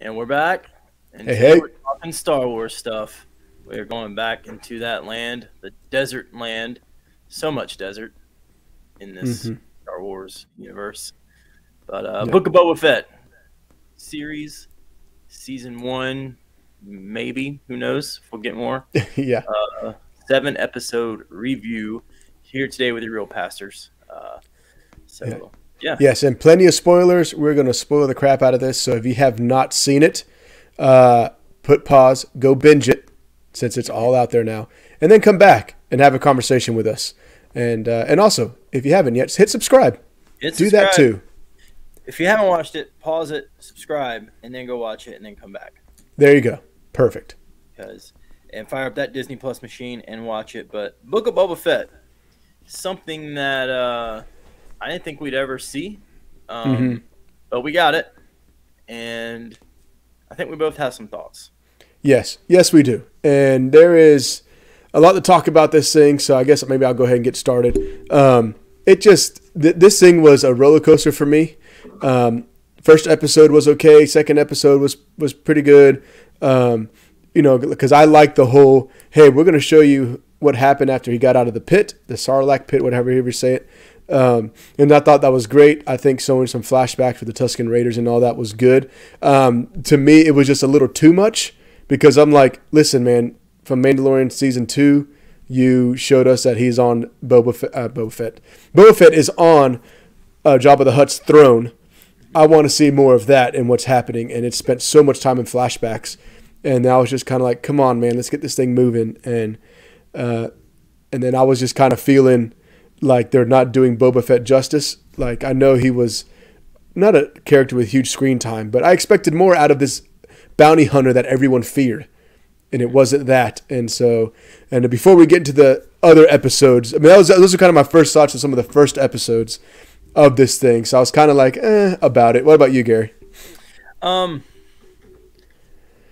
And we're back. And Hey, today hey. we're talking Star Wars stuff. We're going back into that land, the desert land. So much desert in this Mhm. Star Wars universe. But uh, Yeah. Book of Boba Fett series, season one, maybe. Who knows? If we'll get more. yeah. Uh, seven episode review here today with the Reel pastors. Uh, so, Yeah. Yeah. Yes, and plenty of spoilers. We're going to spoil the crap out of this. So if you have not seen it, uh, put pause, go binge it, since it's all out there now, and then come back and have a conversation with us. And uh, and also, if you haven't yet, hit subscribe. Hit Do that too. If you haven't watched it, pause it, subscribe, and then go watch it, and then come back. There you go. Perfect. Because and fire up that Disney Plus machine and watch it. But Book of Boba Fett, something that uh, I didn't think we'd ever see, um, Mhm. but we got it, and I think we both have some thoughts. Yes, yes, we do. And there is a lot to talk about this thing, so I guess maybe I'll go ahead and get started. Um, it just th- this thing was a roller coaster for me. Um, first episode was okay. Second episode was was pretty good. Um, you know, because I like the whole. Hey, we're going to show you what happened after he got out of the pit, the Sarlacc pit, whatever you say it. Um, and I thought that was great. I think showing some flashbacks for the Tusken Raiders and all that was good. Um, to me, it was just a little too much because I'm like, listen, man, from Mandalorian season two, you showed us that he's on Boba Fett. Uh, Boba Fett. Boba Fett is on uh, Jabba the Hutt's throne. I want to see more of that and what's happening. And it spent so much time in flashbacks, and I was just kind of like, come on, man, let's get this thing moving. And uh, and then I was just kind of feeling like they're not doing Boba Fett justice. Like I know he was not a character with huge screen time, but I expected more out of this bounty hunter that everyone feared, and it wasn't that. And so, and before we get into the other episodes, I mean, that was those are kind of my first thoughts of some of the first episodes of this thing. So I was kind of like, eh, about it. What about you, Gary? Um,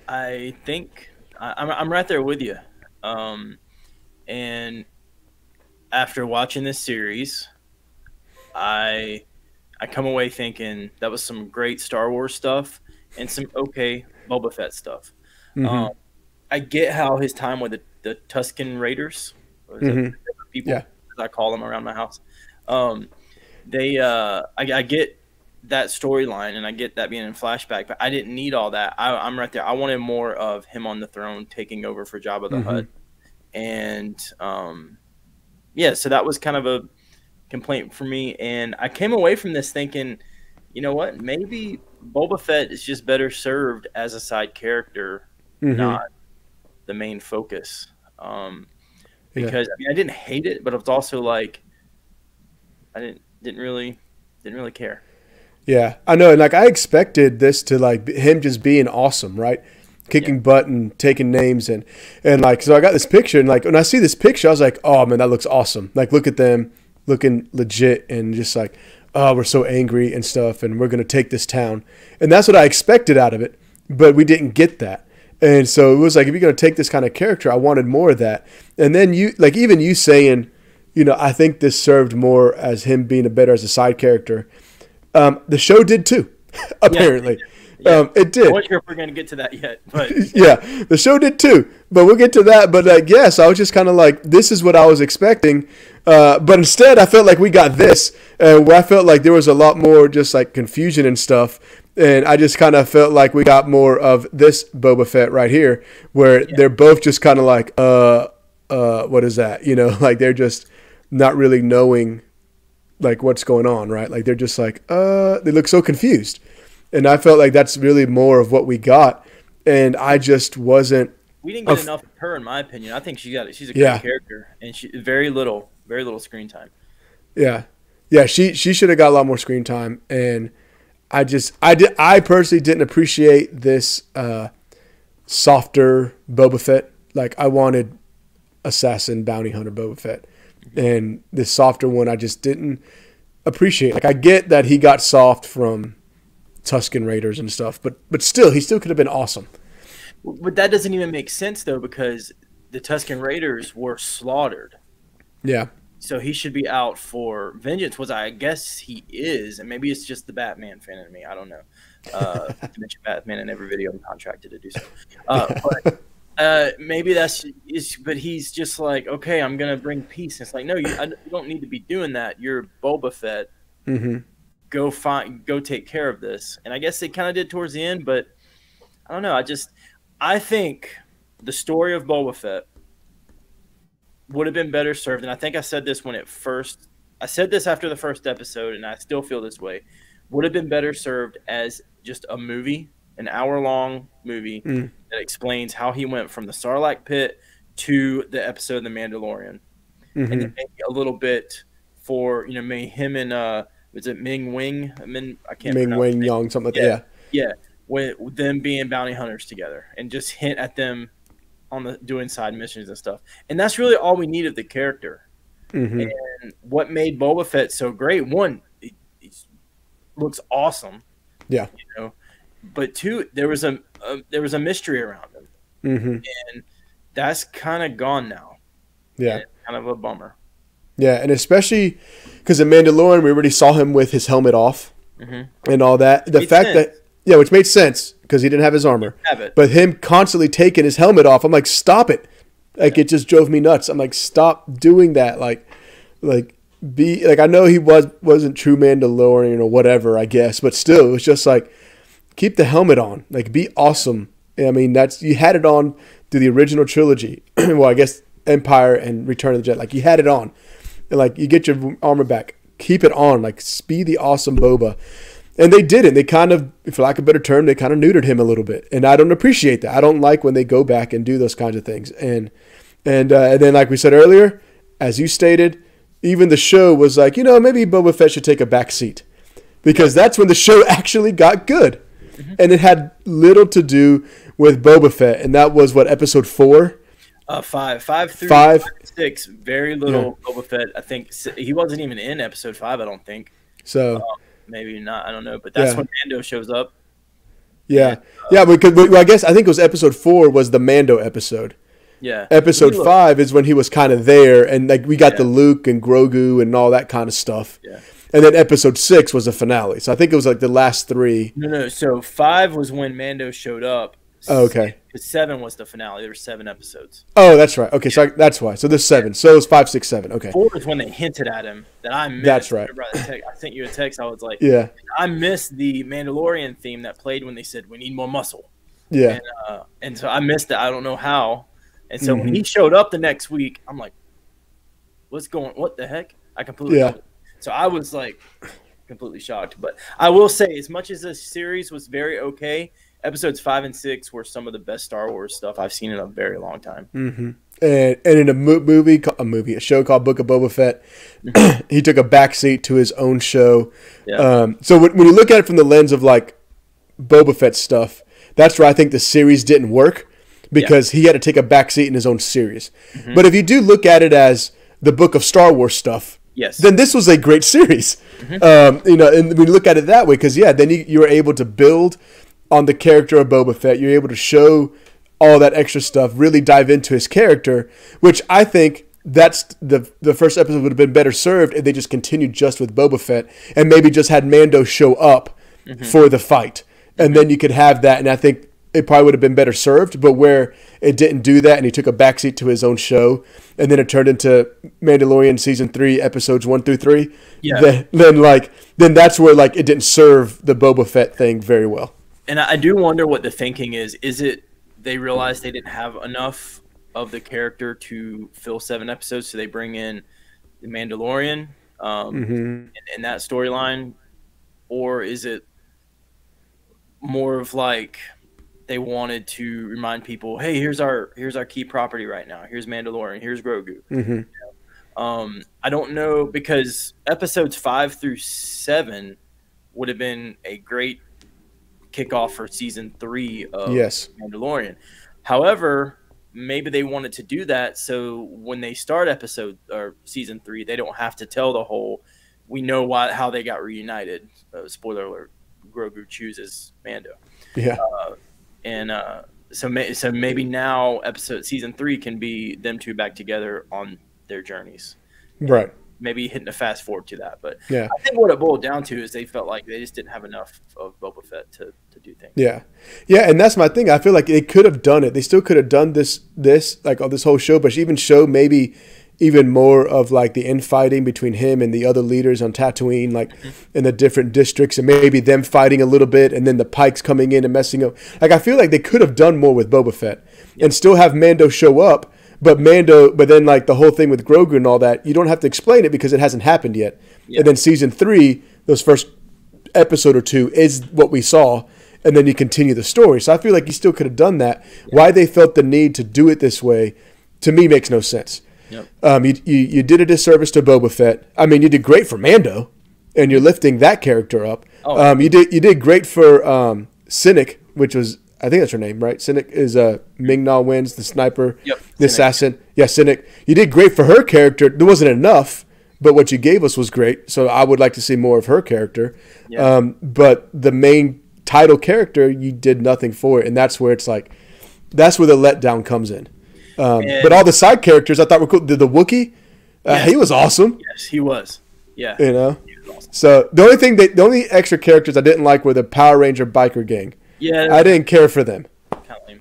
I think I, I'm I'm right there with you. Um, and after watching this series, I I come away thinking that was some great Star Wars stuff and some okay Boba Fett stuff. Mhm. Um, I get how his time with the, the Tusken Raiders, it Mhm. people, Yeah. I call them around my house, um, they uh, I, I get that storyline and I get that being in flashback, but I didn't need all that. I, I'm right there. I wanted more of him on the throne taking over for Jabba the Mhm. Hutt, and um, yeah, so that was kind of a complaint for me. And I came away from this thinking, you know what? Maybe Boba Fett is just better served as a side character, Mhm. not the main focus. Um, Yeah. because I mean, I didn't hate it, but it's also like I didn't didn't really didn't really care. Yeah, I know. And like I expected this to like him just being awesome, right? Kicking butt and taking names and and like so I got this picture and like when I see this picture I was like, oh man, that looks awesome. Like look at them looking legit and just like, oh, we're so angry and stuff and we're gonna take this town. And that's what I expected out of it, but we didn't get that. And so it was like if you're gonna take this kind of character, I wanted more of that. And then you like even you saying, you know, I think this served more as him being a better as a side character. Um, the show did too, apparently. Yeah. Um, it I did. wasn't sure if we're gonna get to that yet, but Yeah, the show did too. But we'll get to that. But like, yes, I was just kind of like, this is what I was expecting. Uh, but instead, I felt like we got this, uh, where I felt like there was a lot more just like confusion and stuff. And I just kind of felt like we got more of this Boba Fett right here, where they're both just kind of like, uh, uh, what is that? You know, like they're just not really knowing like what's going on, right? Like they're just like, uh, they look so confused. And I felt like that's really more of what we got. And I just wasn't, we didn't get Of- enough of her, in my opinion. I think she got it. She's a great Yeah. character, and she very little, very little screen time. yeah, yeah. She she should have got a lot more screen time. And I just I did I personally didn't appreciate this uh, softer Boba Fett. Like I wanted assassin bounty hunter Boba Fett, and this softer one I just didn't appreciate. Like I get that he got soft from Tusken Raiders and stuff, but but still he still could have been awesome. But that doesn't even make sense though, because the Tusken Raiders were slaughtered. Yeah. So he should be out for vengeance. Was I guess he is, and maybe it's just the Batman fan in me. I don't know, Uh, to mention Batman in every video, I'm contracted to do so. Uh, but uh, maybe that's is, but he's just like, okay, I'm gonna bring peace. And it's like, no, you, I, you don't need to be doing that. You're Boba Fett. Mm-hmm. Go find, go take care of this. And I guess they kind of did towards the end, but I don't know. I just, I think the story of Boba Fett would have been better served. And I think I said this when it first, I said this after the first episode, and I still feel this way. Would have been better served as just a movie, an hour long movie Mm. that explains how he went from the Sarlacc pit to the episode of The Mandalorian. Mm-hmm. And maybe a little bit for, you know, maybe him and, uh, was it Ming Wing? I mean, I can't Ming Wing. Young, something like Yeah. that. Yeah, with with them being bounty hunters together, and just hint at them on the doing side missions and stuff. And that's really all we need of the character. Yeah. hmm And what made Boba Fett so great? One, he, he looks awesome. Yeah. you know. But two, there was a, a there was a mystery around him, hmm and that's kind of gone now. Yeah. Kind of a bummer. Yeah, and especially because in Mandalorian, we already saw him with his helmet off hmm and all that. The Made fact sense. that yeah, which made sense because he didn't have his armor. Have it. But him constantly taking his helmet off, I'm like, stop it! Like it just drove me nuts. I'm like, stop doing that. Like, like be like I know he was wasn't true Mandalorian or whatever, I guess, but still, it was just like keep the helmet on. Like, be awesome. I mean, that's you had it on through the original trilogy. well, I guess Empire and Return of the Jedi. Like you had it on, and like you get your armor back, keep it on. Like be the awesome Boba. And they didn't. They kind of, for lack of a better term, they kind of neutered him a little bit, and I don't appreciate that. I don't like when they go back and do those kinds of things. And and uh, and then, like we said earlier, as you stated, even the show was like, you know, maybe Boba Fett should take a back seat because that's when the show actually got good, and it had little to do with Boba Fett, and that was what episode four. Uh, five, five through six. Very little Boba Fett. I think he wasn't even in episode five. I don't think. So Maybe not. I don't know. But that's Yeah. when Mando shows up. yeah, yeah, because well, I guess I think it was episode four was the Mando episode. Yeah. episode five is when he was kind of there and like we got the luke and grogu and all that kind of stuff Yeah. and then episode six was the finale so i think it was like the last three No, no. So five was when Mando showed up. Oh, okay. Because seven was the finale. There were seven episodes. oh that's right okay so I, that's why so there's seven so it was five six seven okay Four is when they hinted at him that I missed. That's right. I, text- I sent you a text. I was like, yeah I missed the Mandalorian theme that played when they said we need more muscle. yeah And, uh, and so I missed it. I don't know how. And so Mm-hmm. when he showed up the next week, I'm like, what's going? What the heck? I completely. Yeah. So I was like completely shocked. But I will say, as much as this series was very okay, episodes five and six were some of the best Star Wars stuff I've seen in a very long time. hmm and and in a mo- movie a movie a show called book of boba fett he took a backseat to his own show Yeah. um, so when, when you look at it from the lens of like boba fett stuff that's where i think the series didn't work because he had to take a backseat in his own series Mm-hmm. but if you do look at it as the book of star wars stuff yes. then this was a great series. Um, you know, and when you look at it that way, because yeah, then you, you were able to build on the character of Boba Fett. You're able to show all that extra stuff, really dive into his character, which I think that's the the first episode would have been better served if they just continued just with Boba Fett and maybe just had Mando show up mm-hmm. for the fight, and then mm-hmm. you could have that. And I think it probably would have been better served. But where it didn't do that, and he took a backseat to his own show, and then it turned into Mandalorian season three, episodes one through three. Yeah. Then, then like then that's where like it didn't serve the Boba Fett thing very well. And I do wonder what the thinking is. Is it they realized they didn't have enough of the character to fill seven episodes, so they bring in the Mandalorian um, Mm-hmm. in, in that storyline, or is it more of like they wanted to remind people, hey, here's our here's our key property right now. Here's Mandalorian. Here's Grogu. hmm Um, I don't know because episodes five through seven would have been a great kickoff for season three of Yes. Mandalorian. However, maybe they wanted to do that so when they start episode or season three, they don't have to tell the whole. We know why how they got reunited. Uh, spoiler alert: Grogu chooses Mando, Yeah. and uh, so may, so maybe now episode season three can be them two back together on their journeys. Right. Maybe hitting a fast forward to that. But Yeah. I think what it boiled down to is they felt like they just didn't have enough of Boba Fett to, to do things. Yeah, yeah, and that's my thing. I feel like they could have done it. They still could have done this, this like on this whole show, but even show maybe even more of like the infighting between him and the other leaders on Tatooine, like mm-hmm. in the different districts, and maybe them fighting a little bit, and then the Pikes coming in and messing up. Like I feel like they could have done more with Boba Fett and still have Mando show up. But Mando, but then like the whole thing with Grogu and all that, you don't have to explain it because it hasn't happened yet. Yeah. And then season three, those first episode or two is what we saw, and then you continue the story. So I feel like you still could have done that. Why they felt the need to do it this way, to me, makes no sense. Yep. Um, you, you you did a disservice to Boba Fett. I mean, you did great for Mando, and you're lifting that character up. Oh. Um, you did you did great for um, Sinik, which was I think that's her name, right? Sinik is uh, Ming-Na Wen's the sniper, Yep, the Sinik. assassin. Yeah, Sinik. You did great for her character. There wasn't enough, but what you gave us was great. So I would like to see more of her character. Um, but the main title character, you did nothing for it, and that's where it's like, that's where the letdown comes in. Um, but all the side characters I thought were cool. The, the Wookiee, uh, Yes. he was awesome. Yes, he was. Yeah. You know. Awesome. So the only thing that the only extra characters I didn't like were the Power Ranger biker gang. Yeah. I didn't care for them. Kind of lame.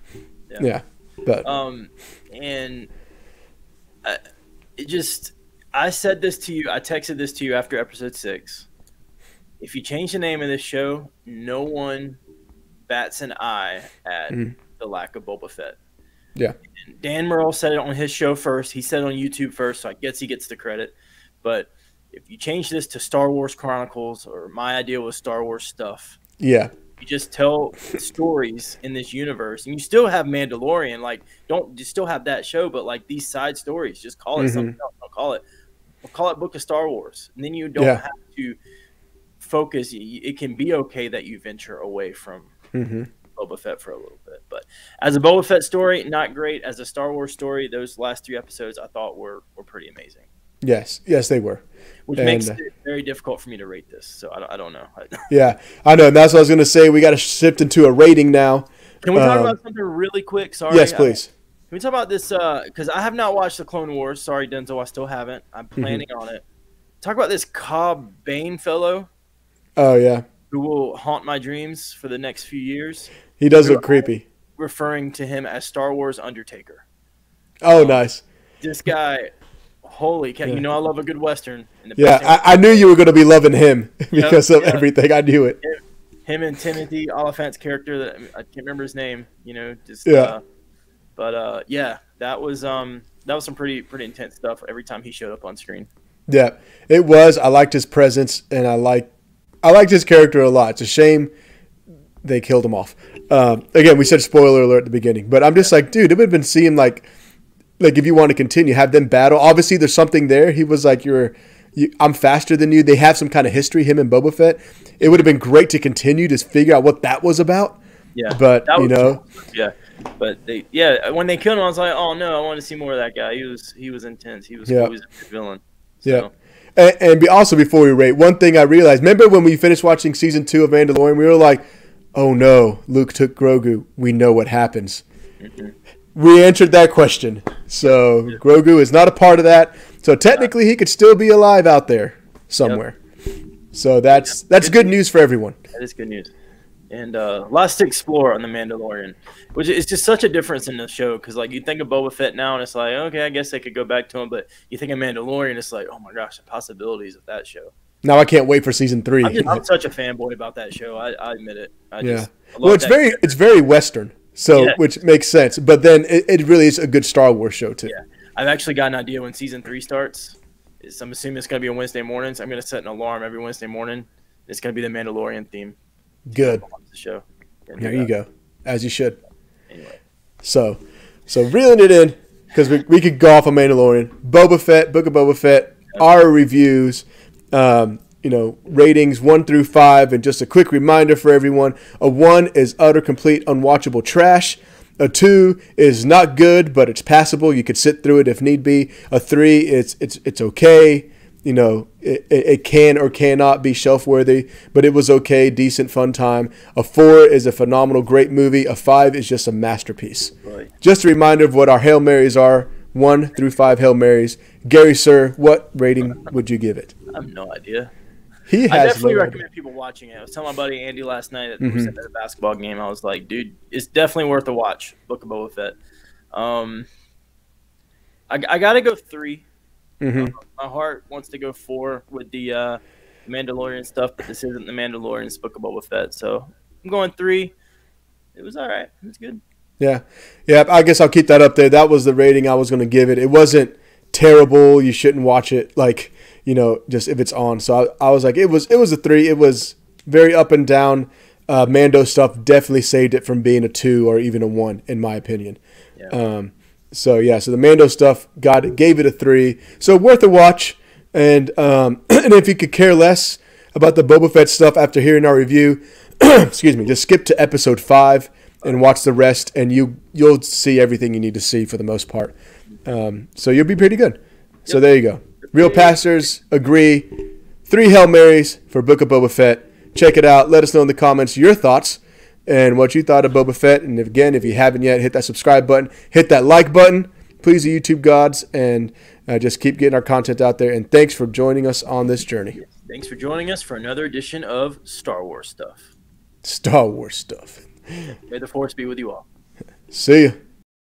Yeah. Yeah, but Um, and I, it just, I said this to you. I texted this to you after episode six. If you change the name of this show, no one bats an eye at Mhm. the lack of Boba Fett. Yeah. And Dan Murrell said it on his show first. He said it on YouTube first, so I guess he gets the credit. But if you change this to Star Wars Chronicles, or my idea was Star Wars stuff, yeah, you just tell stories in this universe and you still have mandalorian like don't you still have that show but like these side stories just call it Mhm. something else don't call it well, call it book of star wars and then you don't Yeah. have to focus it can be okay that you venture away from hmm Boba Fett for a little bit, but as a Boba Fett story, not great. As a Star Wars story, those last three episodes I thought were were pretty amazing, yes, yes, they were. which And, makes uh, it very difficult for me to rate this. So I don't, I don't know. Yeah, I know. And that's what I was going to say. We got to shift into a rating now. Can we talk Um, about something really quick? Sorry. yes, I- please. Can we talk about this? Because I have not watched the Clone Wars. Sorry, Denzel, I still haven't. I'm Mm-hmm. planning on it. Talk about this Cobb Bane fellow Oh yeah, who will haunt my dreams for the next few years, he does look creepy. referring to him as Star Wars Undertaker. Oh, nice. This guy, holy cow! Yeah. You know I love a good western. Yeah, I, I knew you were going to be loving him because of everything. I knew it. him and Timothy Olyphant's character that I can't remember his name. You know, just Yeah. Uh, but uh, yeah, that was um that was some pretty pretty intense stuff. Every time he showed up on screen. Yeah, it was. I liked his presence, and I like, I liked his character a lot. It's a shame they killed him off. Um, again, we said spoiler alert at the beginning, but I'm just like, dude, it would have been seeing like, like if you want to continue, have them battle. Obviously, there's something there. He was like, you're, you, I'm faster than you. They have some kind of history, him and Boba Fett. It would have been great to continue to figure out what that was about. Yeah, But that you know, Yeah, but they yeah when they killed him, I was like, oh no, I want to see more of that guy. He was he was intense. He was Yeah. he was a good villain. Yeah. So, And, and be, also, before we rate, one thing I realized remember when we finished watching season two of Mandalorian, we were like, oh no, Luke took Grogu. We know what happens. Mm-hmm. We answered that question. So Grogu is not a part of that. So technically, he could still be alive out there somewhere. So that's that's good news for everyone. That is good news. And uh, lots to explore on the Mandalorian, which is just such a difference in the show. Because like you think of Boba Fett now, and it's like okay, I guess they could go back to him. But you think of Mandalorian, it's like oh my gosh, the possibilities of that show. Now I can't wait for season three. I'm, just, I'm such a fanboy about that show. I, I admit it. I Yeah. just, Well, it's very it's very Western, so Yeah. which makes sense. But then it, it really is a good Star Wars show too. Yeah. I've actually got an idea when season three starts. It's, I'm assuming it's going to be on Wednesday mornings. I'm going to set an alarm every Wednesday morning. It's going to be the Mandalorian theme. Good. The show. Gonna There you go, as you should. Anyway, So, so reeling it in because we, we could go off on Mandalorian, Boba Fett, Book of Boba Fett, our reviews, um, you know, ratings one through five, and just a quick reminder for everyone: a one is utter, complete, unwatchable trash. A two is not good, but it's passable. You could sit through it if need be. A three, it's it's it's okay. You know, it, it can or cannot be shelf worthy, but it was okay, decent, fun time. A four is a phenomenal, great movie. A five is just a masterpiece. Right. Just a reminder of what our Hail Marys are one through five Hail Marys. Gary, sir, what rating would you give it? I have no idea. He I definitely no recommend people watching it. I was telling my buddy Andy last night at, we was at a basketball game. I was like, dude, it's definitely worth a watch. Book of Boba Fett. Um, I, I got to go three. Mhm. My heart wants to go four with the uh, Mandalorian stuff, but this isn't the Mandalorian. It's Book of Boba Fett. So I'm going three. It was all right. It was good. Yeah, yeah. I guess I'll keep that up there. That was the rating I was going to give it. It wasn't terrible. You shouldn't watch it like you know just if it's on. So I, I was like, it was it was a three. It was very up and down. Uh, Mando stuff definitely saved it from being a two or even a one, in my opinion. Yeah. Um, so yeah, so the Mando stuff got it, gave it a three. So worth a watch. And um, and if you could care less about the Boba Fett stuff after hearing our review, excuse me, just skip to episode five and watch the rest, and you you'll see everything you need to see for the most part. Um, so you'll be pretty good. So Yep. there you go. Reel pastors agree. Three Hail Marys for Book of Boba Fett. Check it out. Let us know in the comments your thoughts and what you thought of Boba Fett. And if, again, if you haven't yet, hit that subscribe button, hit that like button. Please, the YouTube gods, and uh, just keep getting our content out there. And thanks for joining us on this journey. Thanks for joining us for another edition of Star Wars Stuff. Star Wars stuff. May the Force be with you all. See ya.